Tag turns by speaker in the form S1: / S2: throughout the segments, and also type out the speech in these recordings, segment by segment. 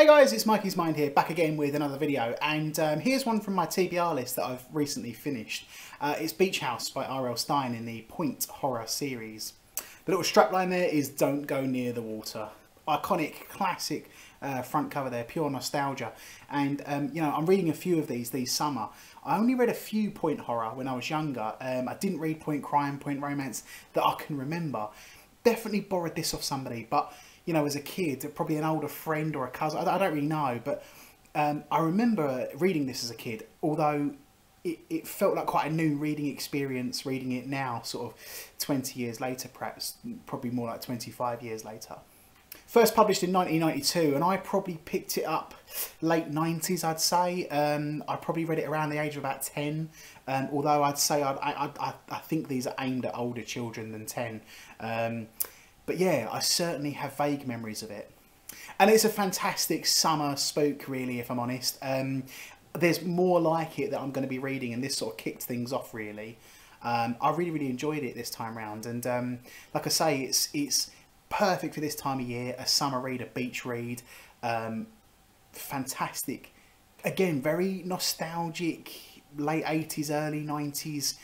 S1: Hey guys, it's Mikey's Mind here, back again with another video, and um, here's one from my TBR list that I've recently finished. Uh, it's Beach House by R.L. Stine in the Point Horror series. The little strapline there is Don't Go Near the Water. Iconic, classic uh, front cover there, pure nostalgia. And, um, you know, I'm reading a few of these these summer. I only read a few Point Horror when I was younger. Um, I didn't read Point Crime, Point Romance that I can remember. Definitely borrowed this off somebody, but you know, as a kid, probably an older friend or a cousin. I don't really know, but um, I remember reading this as a kid, although it, it felt like quite a new reading experience reading it now, sort of 20 years later, perhaps, probably more like 25 years later. First published in 1992, and I probably picked it up late 90s, I'd say. Um, I probably read it around the age of about 10, um, although I'd say I'd, I, I, I think these are aimed at older children than 10. But yeah, I certainly have vague memories of it. And it's a fantastic summer spook, really, if I'm honest. Um, there's more like it that I'm going to be reading, and this sort of kicked things off, really. Um, I really, really enjoyed it this time round. And um, like I say, it's it's perfect for this time of year, a summer read, a beach read. Um, fantastic. Again, very nostalgic, late 80s, early 90s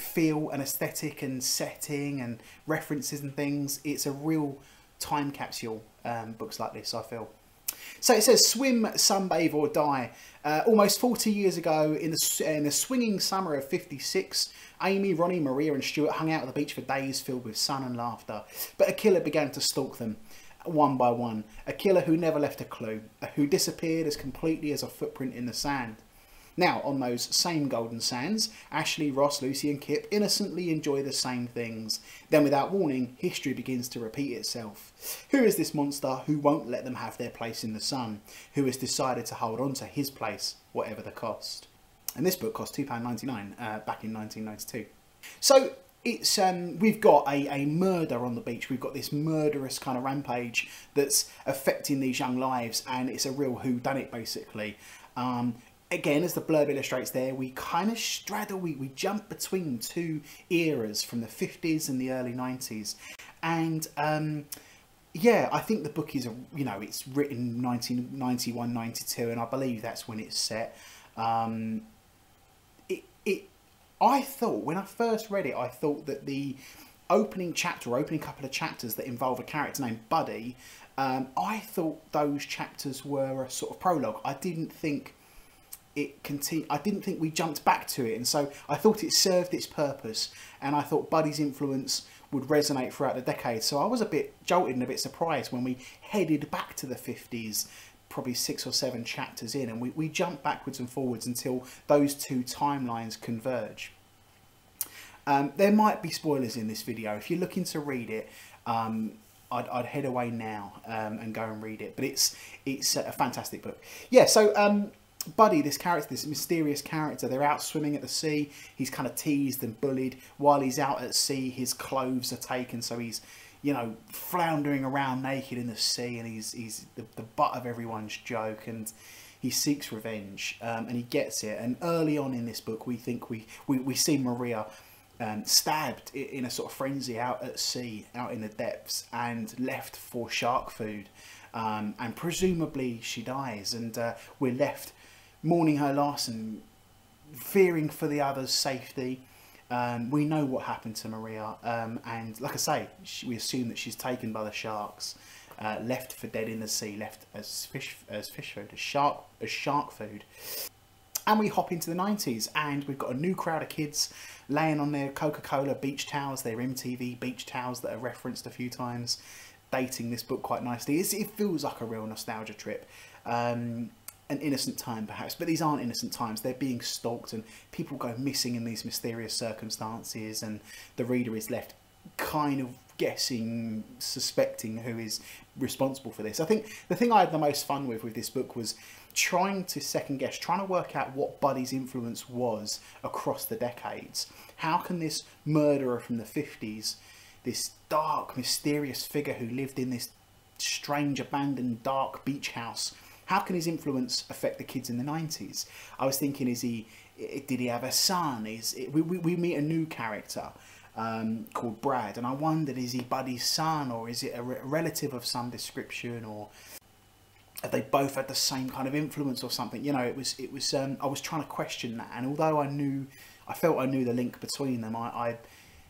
S1: feel and aesthetic and setting and references and things. It's a real time capsule, um, books like this, I feel. So it says, swim, sunbathe or die. Uh, almost 40 years ago, in the, in the swinging summer of 56, Amy, Ronnie, Maria and Stuart hung out at the beach for days filled with sun and laughter. But a killer began to stalk them, one by one. A killer who never left a clue, who disappeared as completely as a footprint in the sand. Now, on those same golden sands, Ashley, Ross, Lucy and Kip innocently enjoy the same things. Then without warning, history begins to repeat itself. Who is this monster who won't let them have their place in the sun? Who has decided to hold on to his place, whatever the cost? And this book cost £2.99 uh, back in 1992. So it's um, we've got a, a murder on the beach. We've got this murderous kind of rampage that's affecting these young lives, and it's a real who done it basically. Um, again, as the blurb illustrates there, we kind of straddle, we, we jump between two eras from the 50s and the early 90s. And um, yeah, I think the book is, a, you know, it's written 1991, 92, and I believe that's when it's set. Um, it, it, I thought, when I first read it, I thought that the opening chapter, opening couple of chapters that involve a character named Buddy, um, I thought those chapters were a sort of prologue. I didn't think it continue. I didn't think we jumped back to it, and so I thought it served its purpose, and I thought Buddy's influence would resonate throughout the decade. So I was a bit jolted and a bit surprised when we headed back to the 50s, probably six or seven chapters in, and we, we jumped backwards and forwards until those two timelines converge. Um, there might be spoilers in this video. If you're looking to read it, um, I'd, I'd, head away now um, and go and read it. But it's it's a fantastic book. Yeah, so um, Buddy, this character, this mysterious character, they're out swimming at the sea. He's kind of teased and bullied. While he's out at sea, his clothes are taken, so he's, you know, floundering around naked in the sea, and he's he's the, the butt of everyone's joke, and he seeks revenge, um, and he gets it. And early on in this book, we think we we, we see Maria. Um, stabbed in a sort of frenzy out at sea, out in the depths, and left for shark food. Um, and presumably she dies, and uh, we're left mourning her loss and fearing for the others' safety. Um, we know what happened to Maria, um, and like I say, she, we assume that she's taken by the sharks, uh, left for dead in the sea, left as fish as fish food, as shark as shark food. And we hop into the 90s, and we've got a new crowd of kids laying on their Coca-Cola beach towels, their MTV beach towels that are referenced a few times, dating this book quite nicely. It's, it feels like a real nostalgia trip. Um, an innocent time perhaps, but these aren't innocent times. They're being stalked and people go missing in these mysterious circumstances and the reader is left kind of guessing, suspecting who is responsible for this. I think the thing I had the most fun with with this book was trying to second guess, trying to work out what Buddy's influence was across the decades. How can this murderer from the 50s, this dark, mysterious figure who lived in this strange, abandoned, dark beach house, how can his influence affect the kids in the 90s? I was thinking, is he, did he have a son? Is we, we, we meet a new character um, called Brad, and I wondered, is he Buddy's son, or is it a re relative of some description, or have they both had the same kind of influence or something. You know, it was it was um, I was trying to question that, and although I knew, I felt I knew the link between them. I, I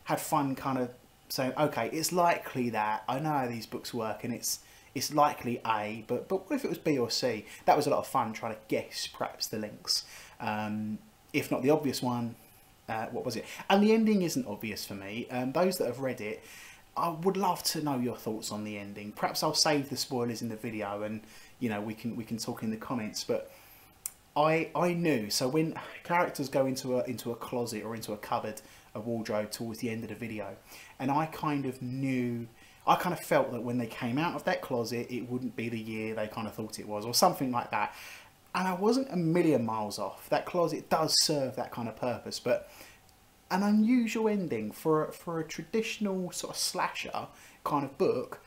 S1: had fun kind of saying, okay, it's likely that I know how these books work, and it's it's likely A, but but what if it was B or C? That was a lot of fun trying to guess perhaps the links. Um, if not the obvious one, uh, what was it? And the ending isn't obvious for me. Um, those that have read it, I would love to know your thoughts on the ending. Perhaps I'll save the spoilers in the video, and you know we can we can talk in the comments. But I I knew so when characters go into a into a closet or into a cupboard, a wardrobe towards the end of the video, and I kind of knew. I kind of felt that when they came out of that closet, it wouldn't be the year they kind of thought it was, or something like that and I wasn't a million miles off. That closet does serve that kind of purpose, but an unusual ending for a, for a traditional sort of slasher kind of book,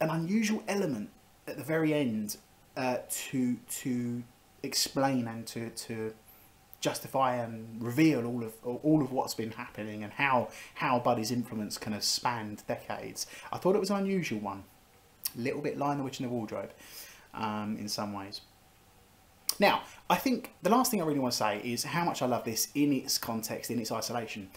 S1: an unusual element at the very end uh, to to explain and to to justify and reveal all of all of what's been happening and how how Buddy's influence kind of spanned decades. I thought it was an unusual one, a little bit Lion the Witch in the Wardrobe, um, in some ways. Now, I think the last thing I really want to say is how much I love this in its context, in its isolation.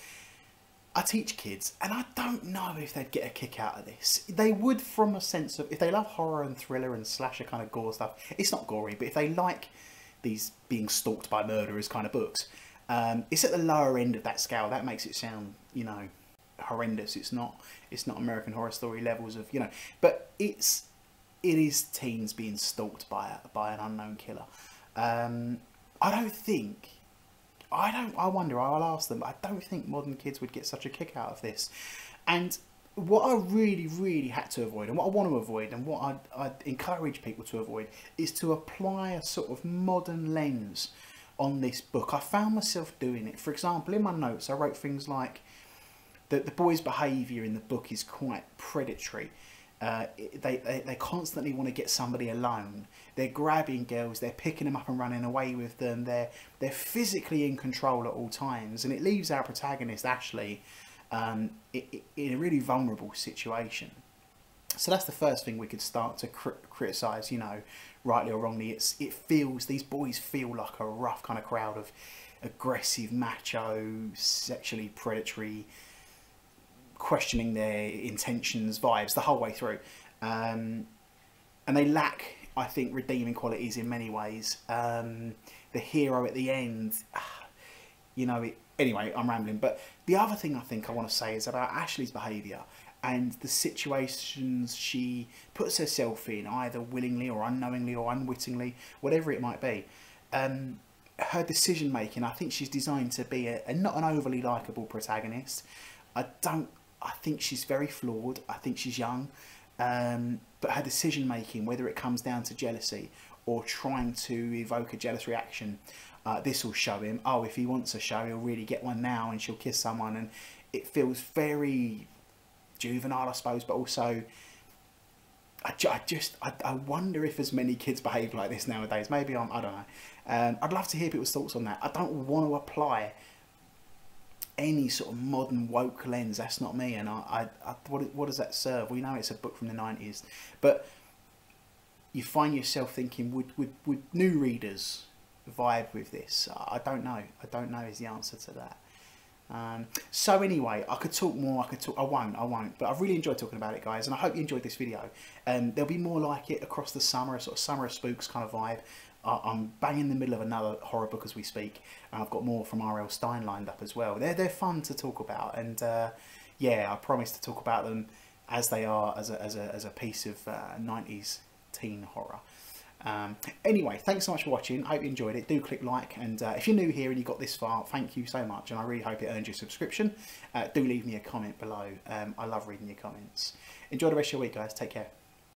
S1: I teach kids, and I don't know if they'd get a kick out of this. They would, from a sense of if they love horror and thriller and slasher kind of gore stuff. It's not gory, but if they like these being stalked by murderers kind of books, um, it's at the lower end of that scale. That makes it sound, you know, horrendous. It's not. It's not American Horror Story levels of, you know, but it's it is teens being stalked by a, by an unknown killer. Um, I don't think. I don't. I wonder. I'll ask them. I don't think modern kids would get such a kick out of this. And what I really, really had to avoid, and what I want to avoid, and what I'd, I'd encourage people to avoid, is to apply a sort of modern lens on this book. I found myself doing it. For example, in my notes, I wrote things like that the boy's behaviour in the book is quite predatory. Uh, they, they, they constantly want to get somebody alone. They're grabbing girls, they're picking them up and running away with them. They're, they're physically in control at all times. And it leaves our protagonist, Ashley, um, in a really vulnerable situation. So that's the first thing we could start to cr criticise, you know, rightly or wrongly. It's It feels, these boys feel like a rough kind of crowd of aggressive, macho, sexually predatory, questioning their intentions, vibes the whole way through. Um, and they lack, I think, redeeming qualities in many ways. Um, the hero at the end, you know, it, anyway, I'm rambling. But the other thing I think I want to say is about Ashley's behaviour and the situations she puts herself in, either willingly or unknowingly or unwittingly, whatever it might be. Um, her decision making, I think she's designed to be a, a not an overly likable protagonist. I don't I think she's very flawed. I think she's young. Um, but her decision making, whether it comes down to jealousy or trying to evoke a jealous reaction, uh, this will show him, oh, if he wants a show, he'll really get one now and she'll kiss someone. And it feels very juvenile, I suppose, but also. I, just I, I wonder if as many kids behave like this nowadays. Maybe I'm I don't know. Um, I'd love to hear people's thoughts on that. I don't want to apply any sort of modern woke lens. That's not me. And I, I, I, what, what does that serve? We know it's a book from the 90s. But you find yourself thinking, would, would, would new readers vibe with this? I don't know. I don't know is the answer to that. Um, so anyway, I could talk more, I could talk, I won't, I won't, but I've really enjoyed talking about it guys, and I hope you enjoyed this video. Um, there'll be more like it across the summer, a sort of summer of spooks kind of vibe. I'm bang in the middle of another horror book as we speak, and I've got more from R.L. Stine lined up as well. They're, they're fun to talk about, and uh, yeah, I promise to talk about them as they are as a, as a, as a piece of uh, 90s teen horror. Um, anyway, thanks so much for watching. I hope you enjoyed it. Do click like, and uh, if you're new here and you got this far, thank you so much, and I really hope it earned you a subscription. Uh, do leave me a comment below. Um, I love reading your comments. Enjoy the rest of your week, guys. Take care.